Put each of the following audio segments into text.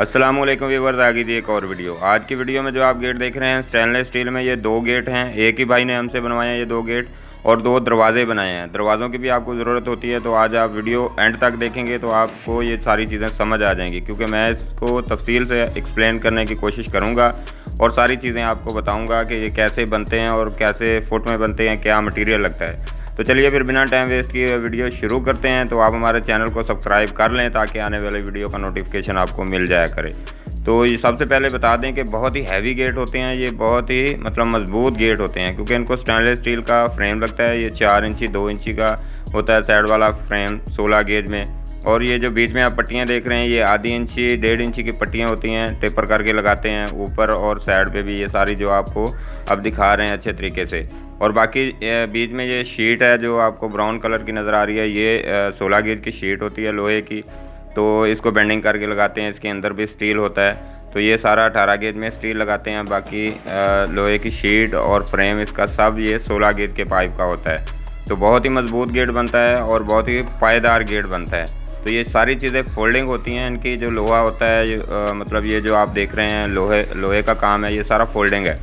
Aslam viewers आ गई थी एक और वीडियो। आज की वीडियो में जो आप गेट देख रहे हैं स्टेनलेस स्टील में ये दो गेट हैं। एक ही भाई ने हमसे बनवाए हैं ये दो गेट और दो दरवाजे बनाए हैं। दरवाज़ों की भी आपको ज़रूरत होती है तो आज आप वीडियो एंड तक देखेंगे तो आपको ये सारी चीज़ें समझ आ जाएँगी। क्योंकि मैं इसको तफसील से एक्सप्लेन करने की कोशिश करूँगा और सारी चीज़ें आपको बताऊँगा कि ये कैसे बनते हैं और कैसे फुट में बनते हैं, क्या मटीरियल लगता है। तो चलिए फिर बिना टाइम वेस्ट किए वीडियो शुरू करते हैं। तो आप हमारे चैनल को सब्सक्राइब कर लें ताकि आने वाले वीडियो का नोटिफिकेशन आपको मिल जाया करे। तो ये सबसे पहले बता दें कि बहुत ही हैवी गेट होते हैं। ये बहुत ही मतलब मज़बूत गेट होते हैं, क्योंकि इनको स्टेनलेस स्टील का फ्रेम लगता है। ये चार इंची, दो इंची का होता है साइड वाला फ्रेम सोलह गेज में। और ये जो बीच में आप पट्टियाँ देख रहे हैं, ये आधी इंची, डेढ़ इंची की पट्टियाँ होती हैं, टेपर करके लगाते हैं ऊपर और साइड पे भी ये सारी जो आपको अब दिखा रहे हैं अच्छे तरीके से। और बाकी बीच में ये शीट है जो आपको ब्राउन कलर की नज़र आ रही है, ये सोलह गेज की शीट होती है लोहे की। तो इसको बेंडिंग करके लगाते हैं, इसके अंदर भी स्टील होता है। तो ये सारा अठारह गेज में स्टील लगाते हैं, बाकी लोहे की शीट और फ्रेम इसका सब ये सोलह गेज के पाइप का होता है। तो बहुत ही मज़बूत गेट बनता है और बहुत ही पायदार गेट बनता है। तो ये सारी चीज़ें फोल्डिंग होती हैं इनकी जो लोहा होता है आ, मतलब ये जो आप देख रहे हैं लोहे लोहे का काम है ये सारा फोल्डिंग है।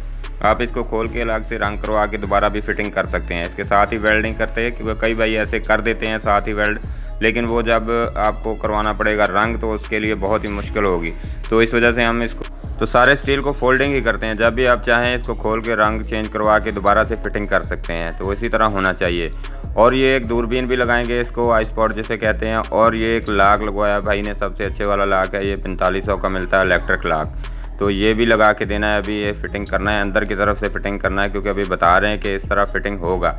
आप इसको खोल के अलग से रंग करवा के दोबारा भी फिटिंग कर सकते हैं। इसके साथ ही वेल्डिंग करते हैं क्योंकि कई भाई ऐसे कर देते हैं साथ ही वेल्ड लेकिन वो जब आपको करवाना पड़ेगा रंग तो उसके लिए बहुत ही मुश्किल होगी। तो इस वजह से हम इसको तो सारे स्टील को फोल्डिंग ही करते हैं। जब भी आप चाहें इसको खोल के रंग चेंज करवा के दोबारा से फिटिंग कर सकते हैं तो इसी तरह होना चाहिए। और ये एक दूरबीन भी लगाएँगे इसको, आई स्पॉट जिसे कहते हैं। और ये एक लाख लगवाया भाई ने, सबसे अच्छे वाला लाख है, ये पैंतालीस का मिलता है इलेक्ट्रिक लाक तो ये भी लगा के देना है, अभी ये फिटिंग करना है, अंदर की तरफ़ से फिटिंग करना है, क्योंकि अभी बता रहे हैं कि इस तरह फिटिंग होगा।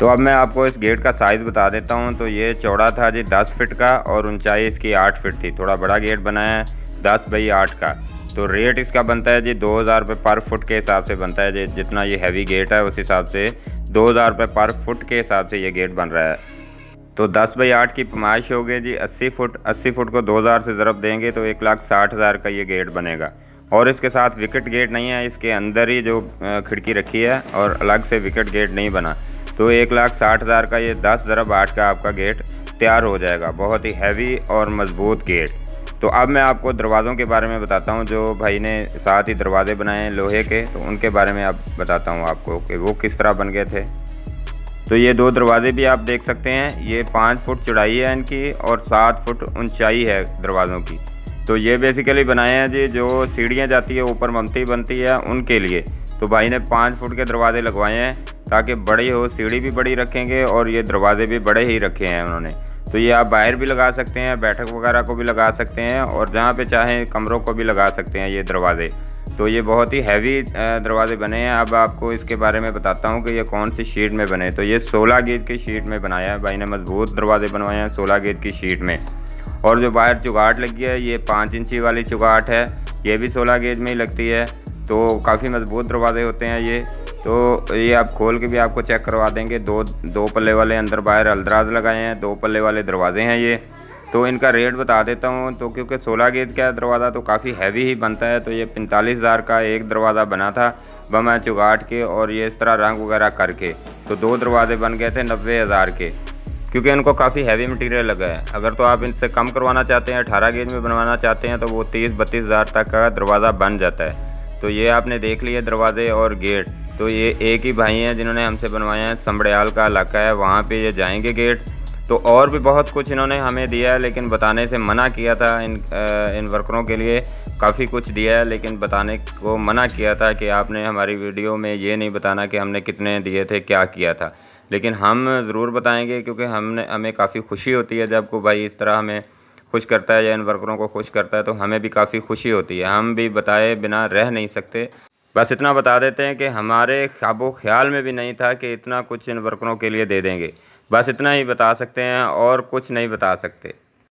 तो अब मैं आपको इस गेट का साइज़ बता देता हूँ। तो ये चौड़ा था जी, दस फिट का, और ऊंचाई इसकी आठ फिट थी। थोड़ा बड़ा गेट बनाया है, दस बाई आठ का। तो रेट इसका बनता है जी दो हज़ार रुपये पर फुट के हिसाब से बनता है जी। जितना ये हैवी गेट है, उस हिसाब से दो हज़ार रुपये पर फुट के हिसाब से ये गेट बन रहा है। तो दस बाई आठ की पमाइश हो गई जी, अस्सी फुट अस्सी फुट को दो हज़ार से ज़रब देंगे तो एक लाख साठ हज़ार का ये गेट बनेगा। और इसके साथ विकेट गेट नहीं है, इसके अंदर ही जो खिड़की रखी है और अलग से विकेट गेट नहीं बना। तो एक लाख साठ हज़ार का ये दस ज़रब आठ का आपका गेट तैयार हो जाएगा। बहुत ही हैवी और मज़बूत गेट तो अब मैं आपको दरवाज़ों के बारे में बताता हूँ, जो भाई ने साथ ही दरवाजे बनाए हैं लोहे के तो उनके बारे में अब बताता हूँ आपको कि वो किस तरह बन गए थे। तो ये दो दरवाजे भी आप देख सकते हैं, ये पाँच फुट चौड़ाई है इनकी और सात फुट ऊंचाई है दरवाज़ों की। तो ये बेसिकली बनाए हैं जी, जो सीढ़ियाँ जाती है, ऊपर बनती बनती है उनके लिए। तो भाई ने पाँच फुट के दरवाजे लगवाए हैं, ताकि बड़ी हो, सीढ़ी भी बड़ी रखेंगे और ये दरवाजे भी बड़े ही रखे हैं उन्होंने। तो ये आप बाहर भी लगा सकते हैं, बैठक वगैरह को भी लगा सकते हैं और जहाँ पे चाहें कमरों को भी लगा सकते हैं ये दरवाज़े। तो ये बहुत ही हैवी दरवाजे बने हैं। अब आपको इसके बारे में बताता हूँ कि ये कौन सी शीट में बने। तो ये 16 गेज की शीट में बनाया है भाई ने, मज़बूत दरवाजे बनवाए हैं 16 गेज की शीट में। और जो बाहर चुगाट लगी है, ये पाँच इंची वाली चुगाट है। ये भी सोलह गेज में ही लगती है। तो काफ़ी मज़बूत दरवाजे होते हैं ये। तो ये आप खोल के भी आपको चेक करवा देंगे। दो दो पल्ले वाले अंदर बाहर अलदराज लगाए हैं, दो पल्ले वाले दरवाजे हैं ये। तो इनका रेट बता देता हूँ तो क्योंकि 16 गेज का दरवाज़ा तो काफ़ी हैवी ही बनता है तो ये पैंतालीस हज़ार का एक दरवाज़ा बना था बमा चुगाट के और ये इस तरह रंग वगैरह करके। तो दो दरवाजे बन गए थे नब्बे हज़ार के, क्योंकि इनको काफ़ी हैवी मटेरियल लगा है। अगर तो आप इनसे कम करवाना चाहते हैं, अठारह गेज में बनवाना चाहते हैं तो वो तीस बत्तीस हज़ार तक का दरवाज़ा बन जाता है। तो ये आपने देख लिया दरवाजे और गेट। तो ये एक ही भाई हैं जिन्होंने हमसे बनवाया है। संबड़ियाल का इलाका है वहाँ पे ये जाएँगे गेट। तो और भी बहुत कुछ इन्होंने हमें दिया है लेकिन बताने से मना किया था इन आ, इन वर्करों के लिए। काफ़ी कुछ दिया है लेकिन बताने को मना किया था कि आपने हमारी वीडियो में ये नहीं बताना कि हमने कितने दिए थे क्या किया था। लेकिन हम ज़रूर बताएँगे क्योंकि हमने हमें काफ़ी खुशी होती है जब को भाई इस तरह हमें खुश करता है या इन वर्करों को खुश करता है तो हमें भी काफ़ी खुशी होती है। हम भी बताए बिना रह नहीं सकते। बस इतना बता देते हैं कि हमारे ख्वाबो ख्याल में भी नहीं था कि इतना कुछ इन वर्करों के लिए दे देंगे। बस इतना ही बता सकते हैं और कुछ नहीं बता सकते।